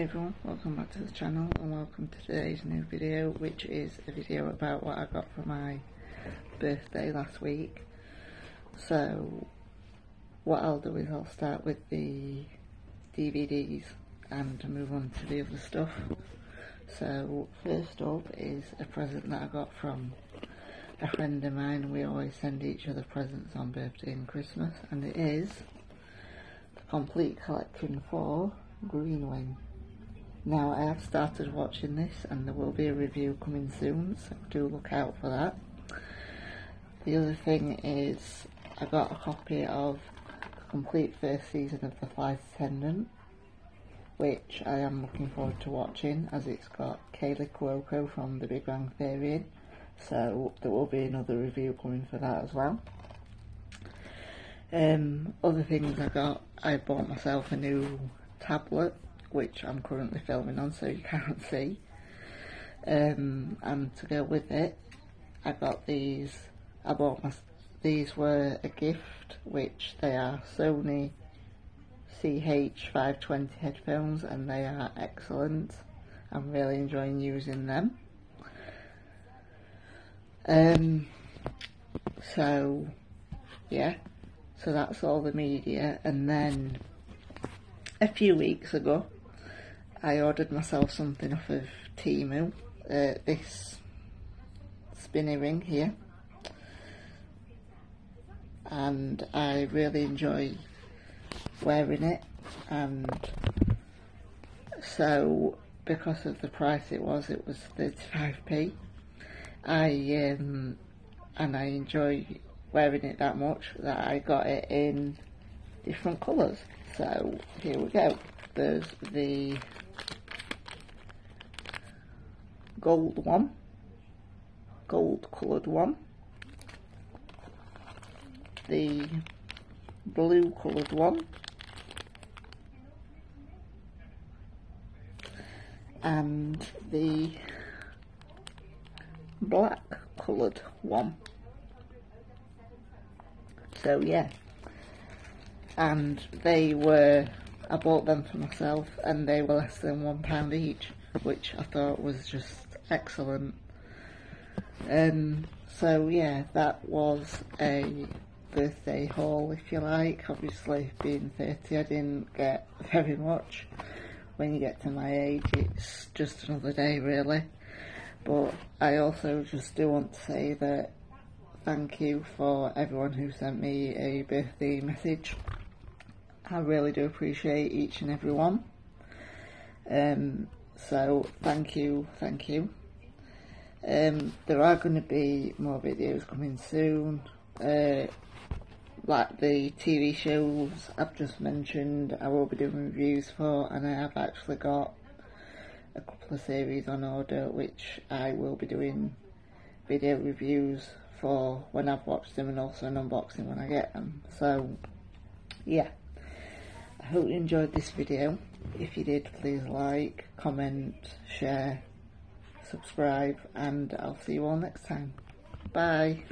Everyone, welcome back to the channel and welcome to today's new video which is a video about what I got for my birthday last week. So what I'll do is I'll start with the DVDs and move on to the other stuff. So first up is a present that I got from a friend of mine. We always send each other presents on birthday and Christmas and it is the complete collection for Green Wing. Now I have started watching this and there will be a review coming soon so do look out for that. The other thing is I got a copy of the complete first season of The Flight Attendant which I am looking forward to watching as it's got Kaley Cuoco from The Big Bang Theory in so there will be another review coming for that as well. Um, other things I got, I bought myself a new tablet which I'm currently filming on so you can't see. Um, and to go with it I got these I bought my these were a gift which they are Sony CH520 headphones and they are excellent. I'm really enjoying using them. Um, so yeah so that's all the media. And then a few weeks ago I ordered myself something off of Temu, uh, this spinny ring here. And I really enjoy wearing it. And so because of the price it was it was 35p I um, and I enjoy wearing it that much that I got it in different colours. So here we go there's the gold one, gold coloured one, the blue coloured one, and the black coloured one. So yeah, and they were, I bought them for myself and they were less than one pound each, which I thought was just excellent. Um, so yeah, that was a birthday haul, if you like. Obviously, being 30, I didn't get very much. When you get to my age, it's just another day, really. But I also just do want to say that thank you for everyone who sent me a birthday message. I really do appreciate each and every one. Um, so thank you, thank you. Um, there are going to be more videos coming soon, uh, like the TV shows I've just mentioned I will be doing reviews for and I have actually got a couple of series on order which I will be doing video reviews for when I've watched them and also an unboxing when I get them. So yeah, hope you enjoyed this video. If you did, please like, comment, share subscribe, and I'll see you all next time. Bye.